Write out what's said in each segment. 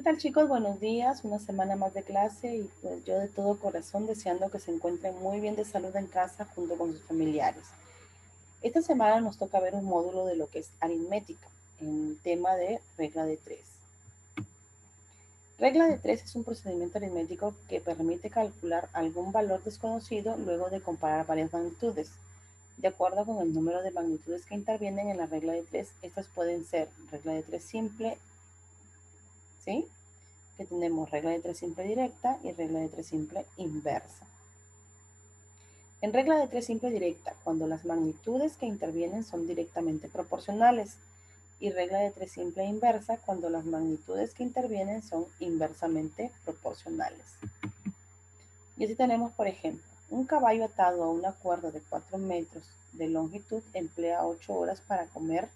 ¿Qué tal chicos? Buenos días, una semana más de clase y pues yo de todo corazón deseando que se encuentren muy bien de salud en casa junto con sus familiares. Esta semana nos toca ver un módulo de lo que es aritmética, en tema de regla de tres. Regla de tres es un procedimiento aritmético que permite calcular algún valor desconocido luego de comparar varias magnitudes. De acuerdo con el número de magnitudes que intervienen en la regla de tres, estas pueden ser regla de tres simple, Que tenemos regla de tres simple directa y regla de tres simple inversa. En regla de tres simple directa, cuando las magnitudes que intervienen son directamente proporcionales. Y regla de tres simple inversa, cuando las magnitudes que intervienen son inversamente proporcionales. Y así tenemos, por ejemplo, un caballo atado a una cuerda de 4 metros de longitud emplea 8 horas para comer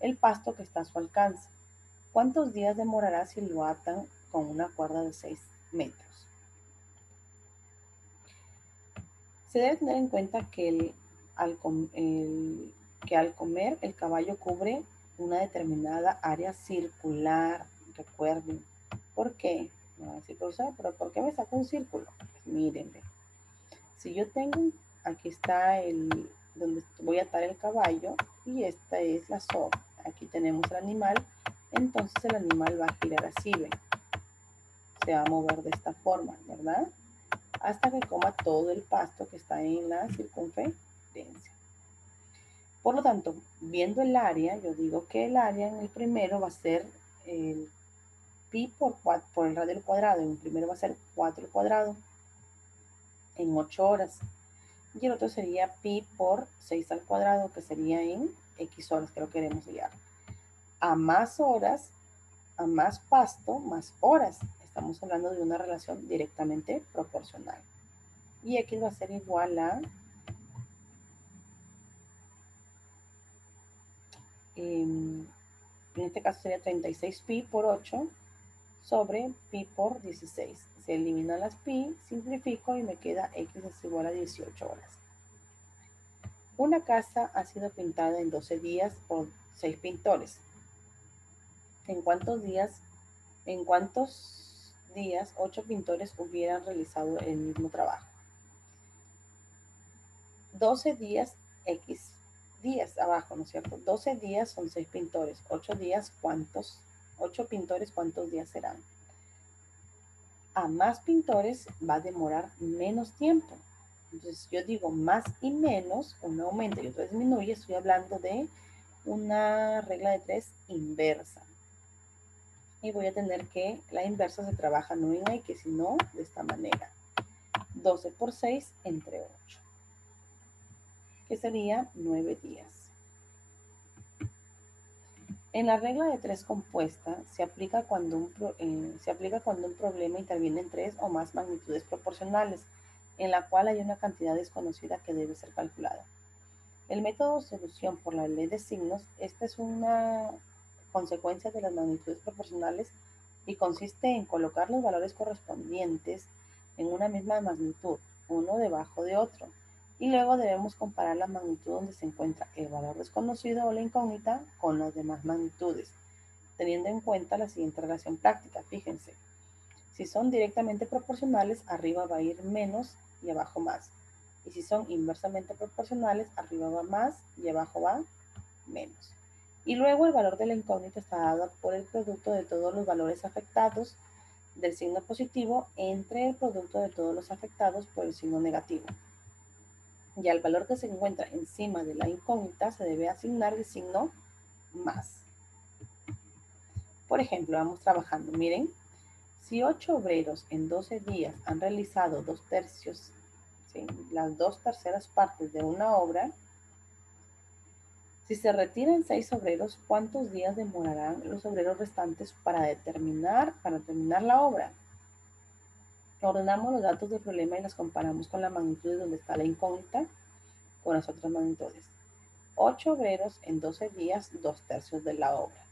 el pasto que está a su alcance. ¿Cuántos días demorará si lo atan con una cuerda de 6 metros? Se debe tener en cuenta que, al, comer el caballo cubre una determinada área circular. Recuerden. ¿Por qué? No, decir, pero ¿por qué me saco un círculo? Pues miren, si yo tengo, aquí está el, donde voy a atar el caballo y esta es la soga. Aquí tenemos el animal entonces el animal va a girar así. Se va a mover de esta forma, ¿verdad? Hasta que coma todo el pasto que está en la circunferencia. Por lo tanto, viendo el área, yo digo que el área en el primero va a ser el pi por, por el radio al cuadrado. En el primero va a ser 4 al cuadrado en 8 horas. Y el otro sería pi por 6 al cuadrado, que sería en x horas que lo queremos hallar a más horas, a más pasto, más horas. Estamos hablando de una relación directamente proporcional. Y X va a ser igual a em, en este caso sería 36 pi por 8 sobre pi por 16. Se eliminan las pi, simplifico y me queda x es igual a 18 horas. Una casa ha sido pintada en 12 días por 6 pintores en cuántos días, en cuántos días ocho pintores hubieran realizado el mismo trabajo. 12 días X días abajo, ¿no es cierto? 12 días son seis pintores. 8 días, ¿cuántos? 8 pintores, ¿cuántos días serán? A más pintores va a demorar menos tiempo. Entonces yo digo más y menos, uno aumenta y otro disminuye. Estoy hablando de una regla de tres inversa y voy a tener que la inversa se trabaja no en X, sino de esta manera. 12 por 6 entre 8, que sería 9 días. En la regla de tres compuesta se aplica, cuando un eh, se aplica cuando un problema interviene en tres o más magnitudes proporcionales, en la cual hay una cantidad desconocida que debe ser calculada. El método solución por la ley de signos, esta es una consecuencia de las magnitudes proporcionales y consiste en colocar los valores correspondientes en una misma magnitud, uno debajo de otro. Y luego debemos comparar la magnitud donde se encuentra el valor desconocido o la incógnita con las demás magnitudes, teniendo en cuenta la siguiente relación práctica. Fíjense, si son directamente proporcionales, arriba va a ir menos y abajo más. Y si son inversamente proporcionales, arriba va más y abajo va menos. Y luego el valor de la incógnita está dado por el producto de todos los valores afectados del signo positivo entre el producto de todos los afectados por el signo negativo. Y al valor que se encuentra encima de la incógnita se debe asignar el signo más. Por ejemplo, vamos trabajando. Miren, si ocho obreros en 12 días han realizado dos tercios, las dos terceras partes de una obra, si se retiran seis obreros, ¿cuántos días demorarán los obreros restantes para determinar, para terminar la obra? Ordenamos los datos del problema y las comparamos con la magnitud de donde está la incógnita con las otras magnitudes. Ocho obreros en 12 días, dos tercios de la obra.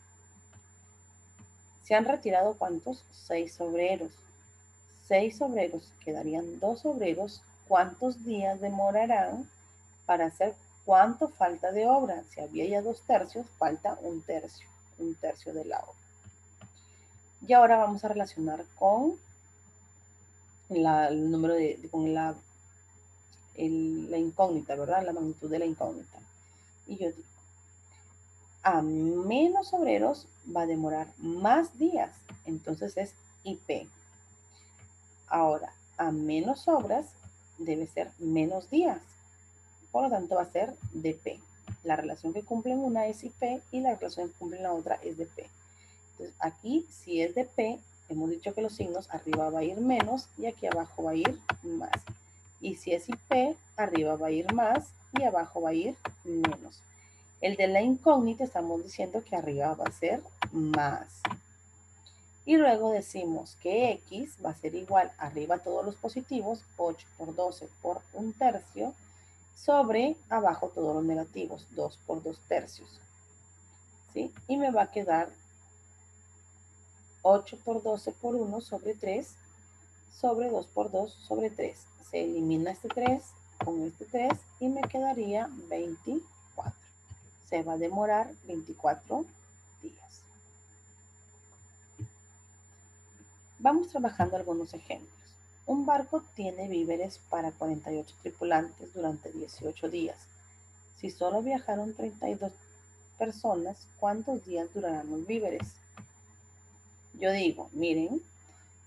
Se han retirado cuántos? Seis obreros. Seis obreros, quedarían dos obreros. ¿Cuántos días demorarán para hacer ¿Cuánto falta de obra? Si había ya dos tercios, falta un tercio, un tercio de la obra. Y ahora vamos a relacionar con el número de, con la, la incógnita, ¿verdad? La magnitud de la incógnita. Y yo digo, a menos obreros va a demorar más días, entonces es IP. Ahora, a menos obras debe ser menos días, por lo tanto va a ser DP. La relación que cumple en una es IP y la relación que cumple en la otra es DP. Entonces aquí, si es DP, hemos dicho que los signos arriba va a ir menos y aquí abajo va a ir más. Y si es IP, arriba va a ir más y abajo va a ir menos. El de la incógnita estamos diciendo que arriba va a ser más. Y luego decimos que X va a ser igual arriba todos los positivos, 8 por 12 por un tercio, sobre abajo todos los negativos, 2 por 2 tercios. ¿Sí? Y me va a quedar 8 por 12 por 1 sobre 3 sobre 2 por 2 sobre 3. Se elimina este 3 con este 3 y me quedaría 24. Se va a demorar 24 días. Vamos trabajando algunos ejemplos. Un barco tiene víveres para 48 tripulantes durante 18 días. Si solo viajaron 32 personas, ¿cuántos días durarán los víveres? Yo digo, miren,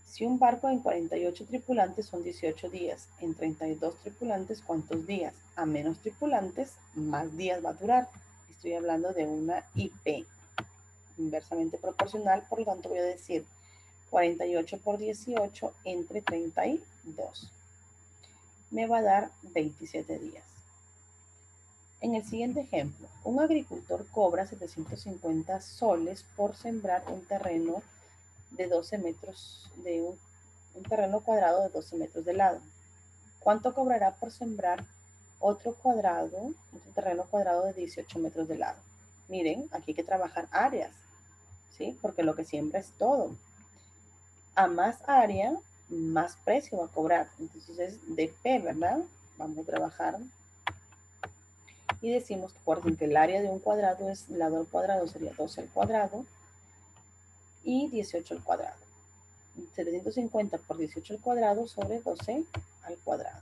si un barco en 48 tripulantes son 18 días, en 32 tripulantes, ¿cuántos días? A menos tripulantes, más días va a durar. Estoy hablando de una IP, inversamente proporcional, por lo tanto voy a decir 48 por 18 entre 32. Me va a dar 27 días. En el siguiente ejemplo, un agricultor cobra 750 soles por sembrar un terreno de 12 metros, de un, terreno cuadrado de 12 metros de lado. ¿Cuánto cobrará por sembrar otro cuadrado, otro terreno cuadrado de 18 metros de lado? Miren, aquí hay que trabajar áreas, ¿sí? Porque lo que siembra es todo. A más área, más precio va a cobrar. Entonces es P, ¿verdad? Vamos a trabajar. Y decimos que, por ejemplo, el área de un cuadrado es lado al cuadrado, sería 12 al cuadrado y 18 al cuadrado. 750 por 18 al cuadrado sobre 12 al cuadrado.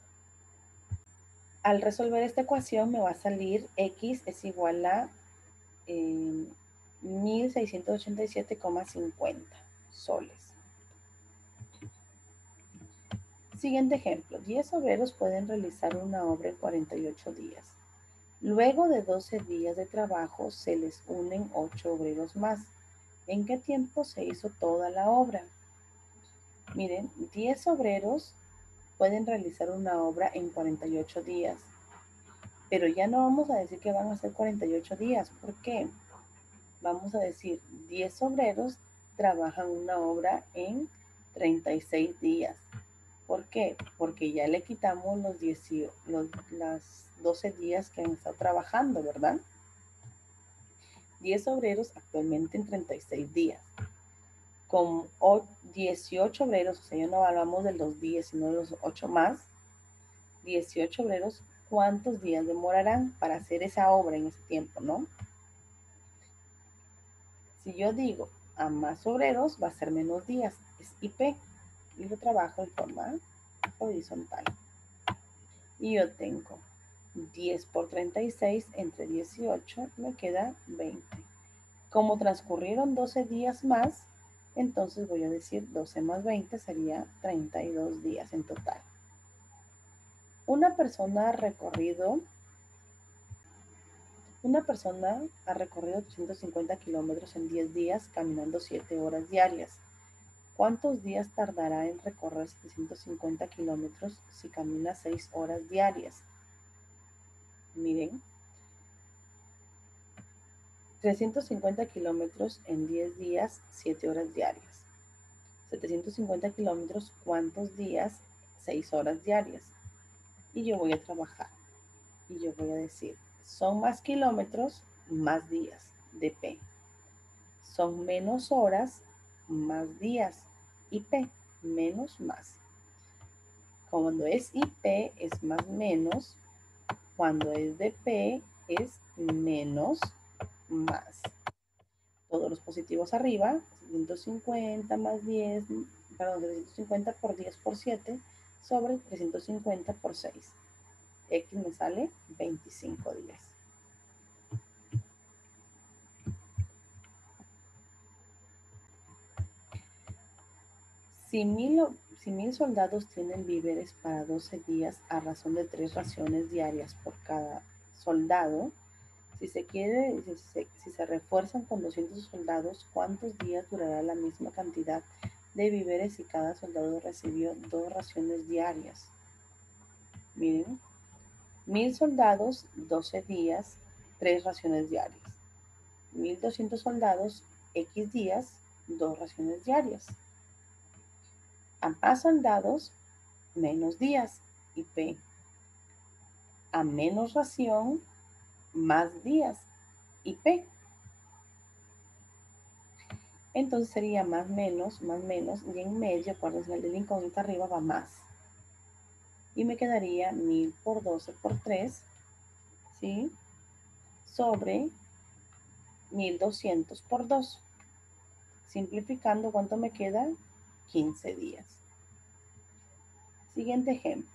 Al resolver esta ecuación me va a salir x es igual a 1687,50 eh, soles. Siguiente ejemplo. 10 obreros pueden realizar una obra en 48 días. Luego de 12 días de trabajo se les unen 8 obreros más ¿En qué tiempo se hizo toda la obra? Miren, 10 obreros pueden realizar una obra en 48 días. Pero ya no vamos a decir que van a ser 48 días. ¿Por qué? Vamos a decir 10 obreros trabajan una obra en 36 días. ¿Por qué? Porque ya le quitamos los, 10, los 12 días que han estado trabajando, ¿verdad? 10 obreros actualmente en 36 días. Con 18 obreros, o sea, ya no hablamos de los 10, sino de los 8 más, 18 obreros, ¿cuántos días demorarán para hacer esa obra en ese tiempo, no? Si yo digo a más obreros, va a ser menos días, es IP, y lo trabajo en forma horizontal. Y yo tengo 10 por 36 entre 18 me queda 20. Como transcurrieron 12 días más, entonces voy a decir 12 más 20 sería 32 días en total. Una persona ha recorrido una persona ha recorrido 350 kilómetros en 10 días caminando 7 horas diarias. ¿Cuántos días tardará en recorrer 750 kilómetros si camina 6 horas diarias? Miren, 350 kilómetros en 10 días, 7 horas diarias. 750 kilómetros, ¿cuántos días? 6 horas diarias. Y yo voy a trabajar. Y yo voy a decir, son más kilómetros, más días de P. Son menos horas, más días. IP, menos más. Cuando es IP, es más menos, cuando es de P es menos más. todos los positivos arriba, 750 más 10, perdón, 750 por 10 por 7 sobre 350 por 6. X me sale 25 días. Si mil, si mil soldados tienen víveres para 12 días a razón de tres raciones diarias por cada soldado, si se quiere, si se, refuerzan con 200 soldados, ¿cuántos días durará la misma cantidad de víveres si cada soldado recibió dos raciones diarias? Miren, mil soldados, 12 días, tres raciones diarias. 1200 soldados, X días, dos raciones diarias. A más soldados, menos días, IP. A menos ración, más días y P. Entonces sería más menos, más menos, y en medio, acuérdense, el de arriba va más. Y me quedaría 1000 por 12 por 3, ¿sí? Sobre 1200 por 2. Simplificando, ¿cuánto me queda? 15 días. Siguiente ejemplo.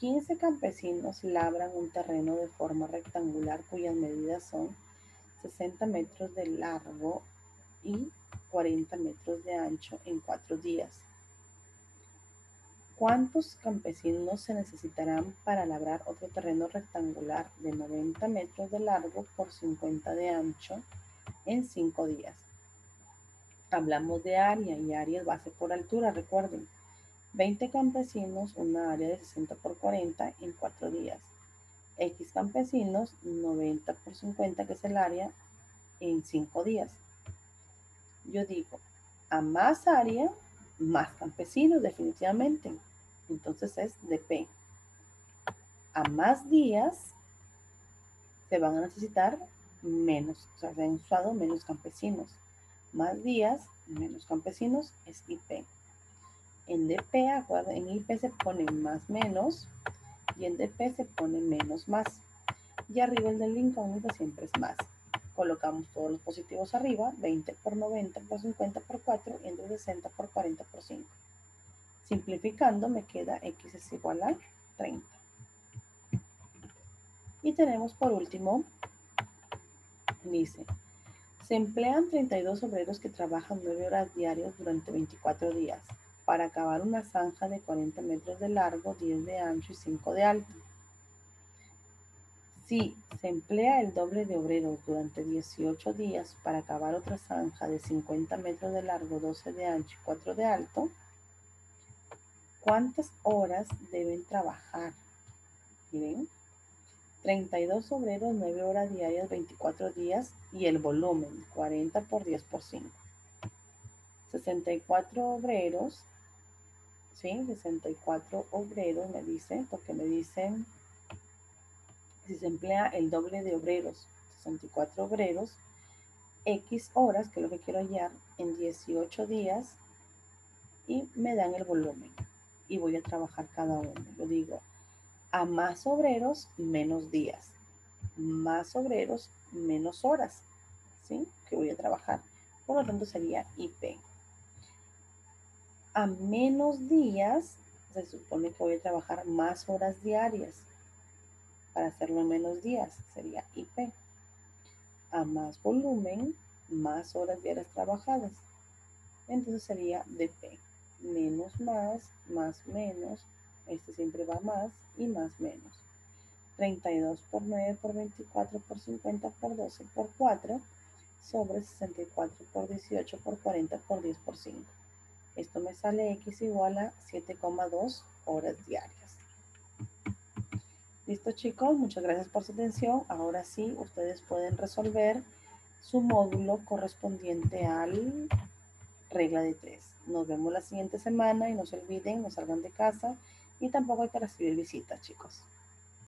15 campesinos labran un terreno de forma rectangular cuyas medidas son 60 metros de largo y 40 metros de ancho en cuatro días. ¿Cuántos campesinos se necesitarán para labrar otro terreno rectangular de 90 metros de largo por 50 de ancho en cinco días? Hablamos de área y área es base por altura, recuerden. 20 campesinos, una área de 60 por 40 en 4 días. X campesinos, 90 por 50, que es el área, en 5 días. Yo digo, a más área, más campesinos, definitivamente. Entonces es de P. A más días, se van a necesitar menos, o sea, se han usado menos campesinos. Más días, menos campesinos, es IP. En DP, en IP se pone más menos y en DP se pone menos más. Y arriba el del incógnito siempre es más. Colocamos todos los positivos arriba, 20 por 90 por 50 por 4 y entre 60 por 40 por 5. Simplificando me queda X es igual a 30. Y tenemos por último, dice, se emplean 32 obreros que trabajan 9 horas diarias durante 24 días para acabar una zanja de 40 metros de largo, 10 de ancho y 5 de alto. Si se emplea el doble de obreros durante 18 días para acabar otra zanja de 50 metros de largo, 12 de ancho y 4 de alto, ¿cuántas horas deben trabajar? Miren, 32 obreros, 9 horas diarias, 24 días y el volumen, 40 por 10 por 5. 64 obreros, ¿sí? 64 obreros me dice, porque me dicen si se emplea el doble de obreros, 64 obreros, X horas, que es lo que quiero hallar, en 18 días y me dan el volumen y voy a trabajar cada uno. Yo digo, a más obreros, menos días. Más obreros, menos horas, ¿sí? Que voy a trabajar. Por lo tanto, sería IP a menos días, se supone que voy a trabajar más horas diarias. Para hacerlo en menos días sería IP. A más volumen, más horas diarias trabajadas. Entonces sería DP. Menos más, más menos. Este siempre va más y más menos. 32 por 9 por 24 por 50 por 12 por 4 sobre 64 por 18 por 40 por 10 por 5. Esto me sale X igual a 7,2 horas diarias. Listo chicos, muchas gracias por su atención. Ahora sí, ustedes pueden resolver su módulo correspondiente al regla de 3. Nos vemos la siguiente semana y no se olviden, no salgan de casa y tampoco hay que recibir visitas chicos.